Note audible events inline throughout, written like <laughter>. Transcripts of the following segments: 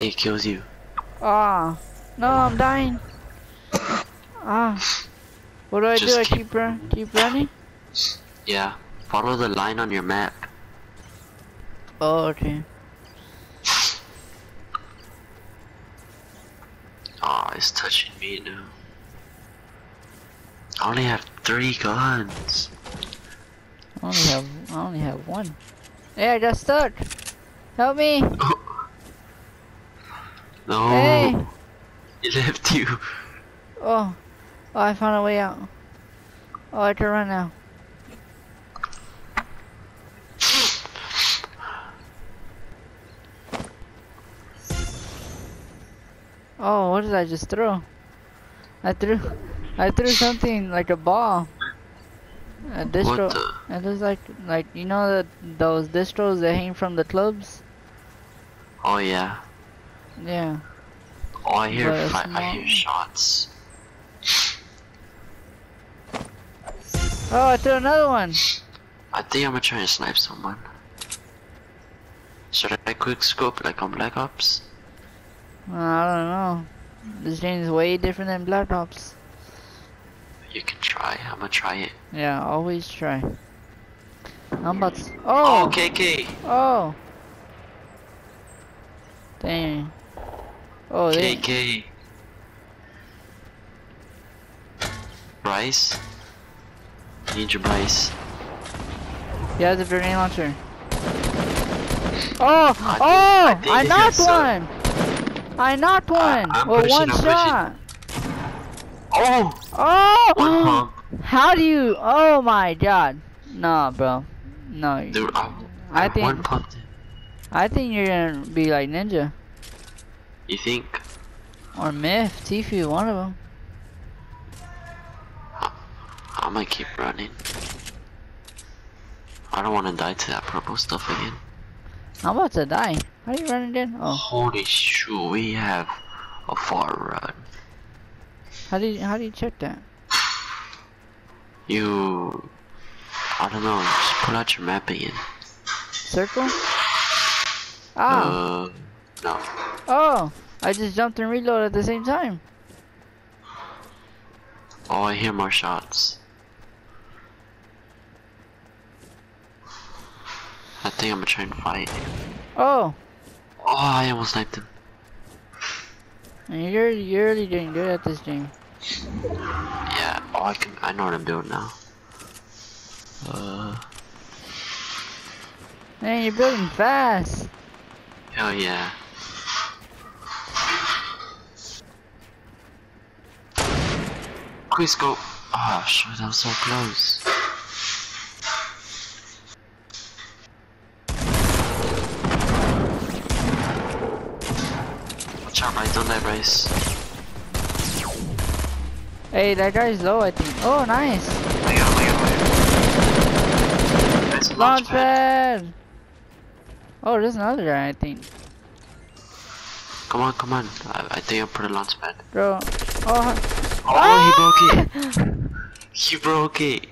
It kills you. Ah, no, I'm dying. Ah, what do I Just do? I keep- keep run, keep running. Yeah. Follow the line on your map. Oh, okay. Oh, it's touching me now. I only have three guns. I only have, I only have one. Hey, I got stuck. Help me. <laughs> No. Hey. It left you. Oh, oh, I found a way out. Oh, I can run now. Oh, what did I just throw? I threw, I threw something like a ball. A distro. It looks like, like you know the those distros that hang from the clubs. Oh yeah. Yeah. Oh, I hear But it's fi- I hear shots. Oh, I threw another one. I think I'm gonna try and snipe someone. Should I quick scope like on Black Ops? I don't know. This game is way different than Black Ops. You can try. I'm gonna try it. Yeah, always try. I'm about to. Oh, Oh! KK. Oh! Dang. Oh, they. KK. Bryce. Need your Bryce. He has a grenade launcher. <sighs> Oh! I oh! think- I I knocked uh, one! I knocked one! I'm with pushing, one I'm pushing. shot! Oh! Oh! <gasps> How do you? Oh my god! Nah, bro. No. Dude, I, I I think- one pumped it. I think you're gonna be like Ninja You think? or Myth, Tfue, one of them. I'm gonna keep running. I don't want to die to that purple stuff again. I'm about to die. How do you running again? Oh, Holy shoot, we have a far run. how do you how do you check that? <sighs> You, I don't know, just pull out your map again. Circle? Ah. Uh, no. Oh, I just jumped and reloaded at the same time. Oh, I hear more shots. I think I'm gonna try and fight. Oh, Oh, I almost sniped him. and you're you're really doing good at this game. Yeah, oh, I can, I know what I'm doing now. Uh, Man, you're building fast. hell yeah. Quick scope. Oh, ah, shit, that was so close. Watch out, Bryce, don't Bryce. Hey, that guy's low, I think. Oh, nice. I got him, I got him. Nice Launch pad. Oh, there's another guy, I think. Come on, come on. I, I think I put a launch pad. Bro. Oh, Oh, he ah! broke it. it. He broke it.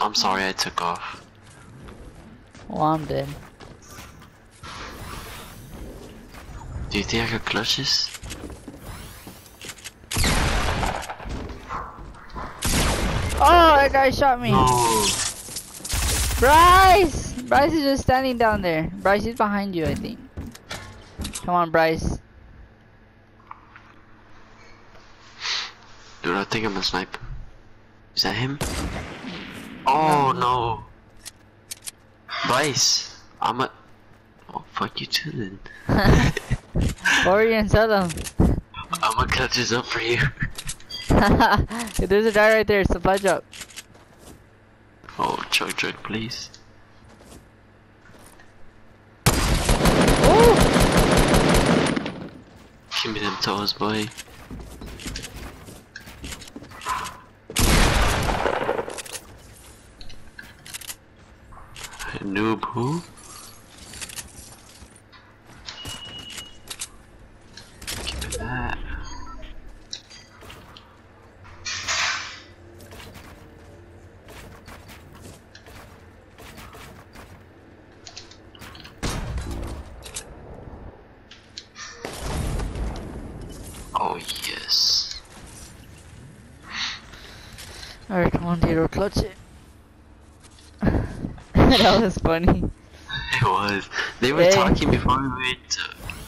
I'm sorry I took off. well, I'm dead. Do you think I could clutch this? Oh, that guy shot me. No. Bryce! Bryce is just standing down there. Bryce is behind you, I think. Come on, Bryce. Dude, I think I'm a sniper. Is that him? Oh no. Bryce, I'm a. Oh fuck you too then. <laughs> what were you gonna tell them? I'm gonna clutch this up for you. <laughs> There's a guy right there, supply drop. Oh, chug chug, please. Ooh! Give me them toes, boy. Noob who? Give me that. Alright, come on, Tito, clutch it. <laughs> that was funny. It was. They were Hey. talking before we went to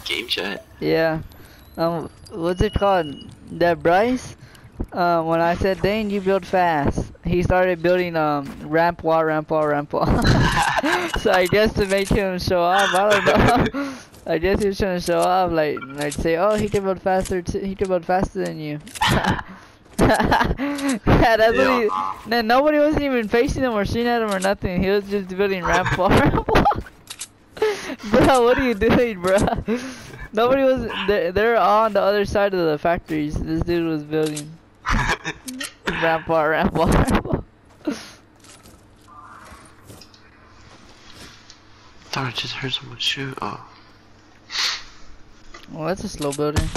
game chat. Yeah. Um, what's it called? That Bryce? Um, when I said, Dane, you build fast, he started building, um, ramp wall, ramp wall, ramp wall. <laughs> so I guess to make him show off, I don't know. <laughs> I guess he was trying to show off, like, like say, oh, he can build faster, t he can build faster than you. <laughs> yeah, that's Yeah. what he, man, nobody wasn't even facing him or shooting at him or nothing. He was just building ramp wall, ramp wall. bro, what are you doing, bro? <laughs> Nobody was. They're, they're on the other side of the factories. This dude was building rampart, <laughs> rampart, ramp wall. Thought I just heard someone shoot. Oh. Well, that's a slow building.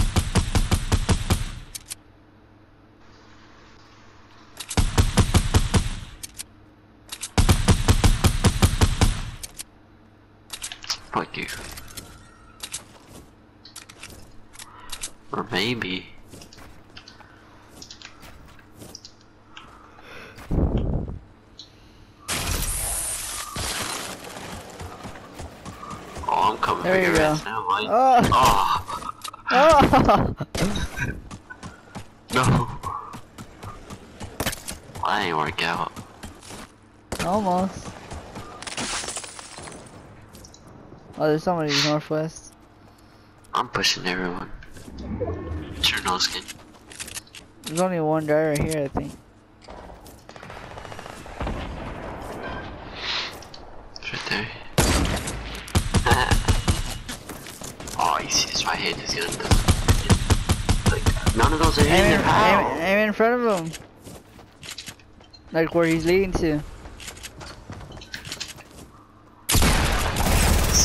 Fuck you. Or maybe. Oh, I'm coming There for you go. now, Mike. Oh, Oh, <laughs> no. That ain't work out. Almost. Oh, there's somebody northwest. I'm pushing everyone. Skin. There's only one guy right here, I think. It's right there. <laughs> oh, you see this right here? This gun doesn't. Like, none of those are Aim hitting in, him. How? aim, aim in front of him. Like where he's leading to.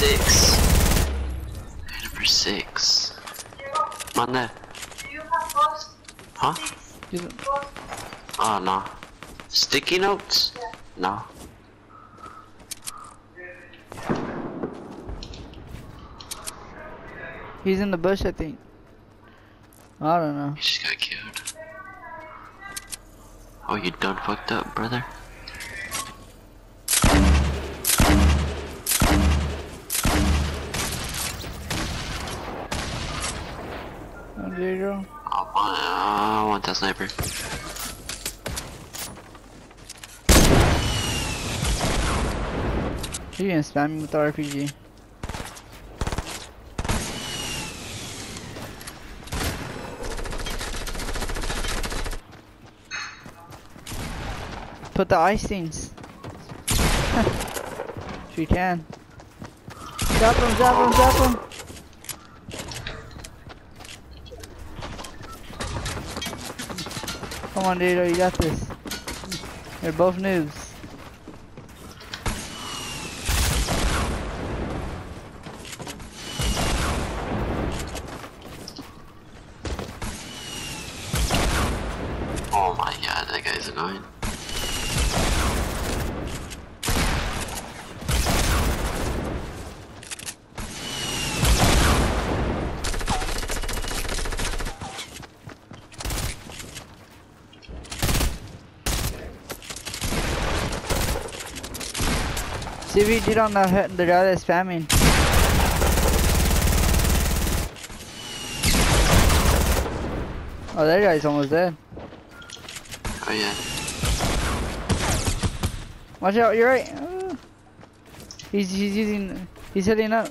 Six. Him for six. On there. Huh? Ah, oh, no. Sticky notes? No. He's in the bush, I think. I don't know. He just got killed. Oh, you done fucked up, brother? There. I want, I want that sniper. He didn't spam me with the RPG. Put the ice things. <laughs> you can. Drop him, drop him, drop him. Come on, Dito, you got this. They're both noobs. Oh my god, that guy's annoying. You did on the, he- the guy that's spamming. Oh, that guy's almost dead. Oh yeah. Watch out, you're right. Ah. He's he's using he's hitting up.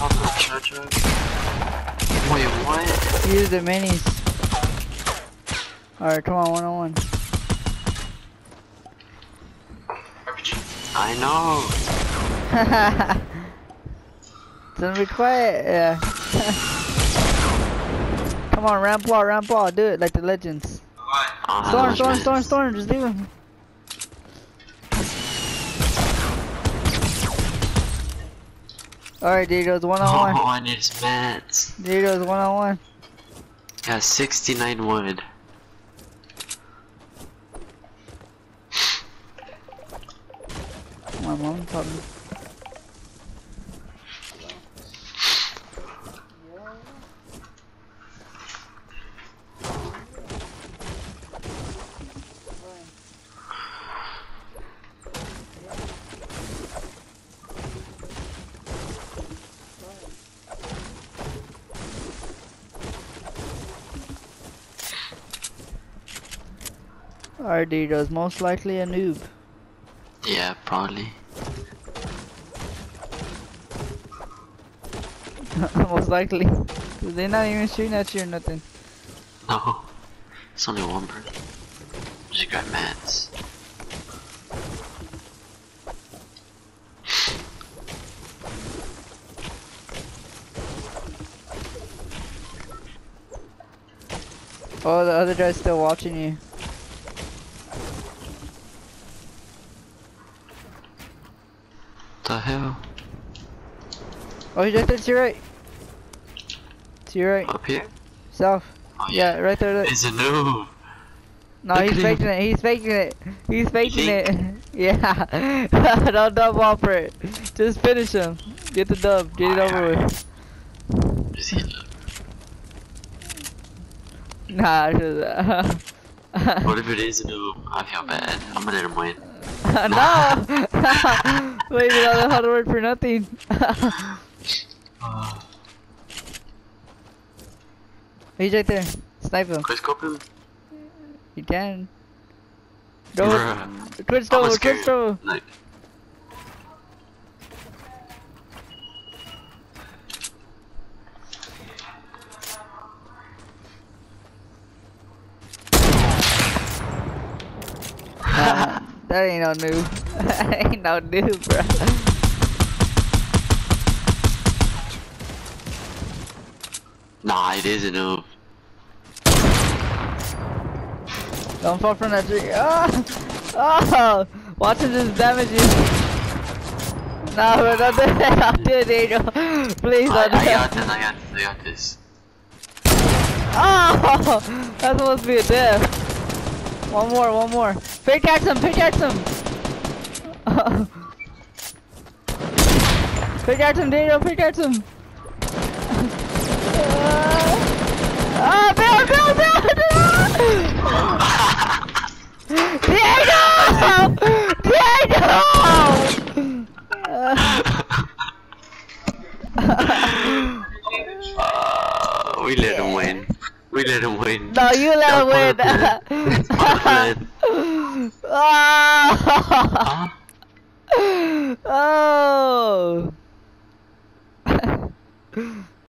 Oh, charger. Wait, what? He used the minis. Alright, come on, one on one. I know. <laughs> Be quiet, yeah. <laughs> come on, ramp wall, ramp wall, do it like the legends. Oh, Storm, storm, storm, storm, just leave him. Alright, Diego's one on Oh, one. I need his mats. Diego's one on one. Got 69 wood. my mom taught me. RD was most likely a noob. Yeah, probably. <laughs> most likely. They're not even shooting at you or nothing. No. It's only one bird. Just grab mats. Oh, the other guy's still watching you. The hell? Oh, he's right there to your right. To your right. Up here? South. Oh Yeah, right there. Look. It's a noob. No, look he's at him. faking it. He's faking it. He's faking it. <laughs> Yeah. <laughs> Don't dub it. Just finish him. Get the dub. Get it over with. Just hit it. Nah, just, <laughs> What if it is a noob? I feel bad. I'm gonna let him win. <laughs> no! <laughs> Wait, you know how to work for nothing. Uh, <laughs> He's right there. Snipe him. quick scope him? You can. Go. Bruh. Twitch I'm double, scared. twitch double. Like, Nah, that ain't no new. <laughs> that ain't no new, bro. nah, it is a noob. Don't fall from that tree. Oh! Oh! Watch him just damage you. No, bro, don't do it. Don't do it, Angel. Please I, don't do that. I got this, I got this, I got this. Oh! That's supposed to be a death. One more, one more. Pickaxe him, pickaxe him! <laughs> pickaxe him, Daniel, at him! <laughs> Ah, Bill, Bill, Bill! Diego! Diego! Uh, we let him win. We let him win. no, you let him win. <laughs> That's <laughs>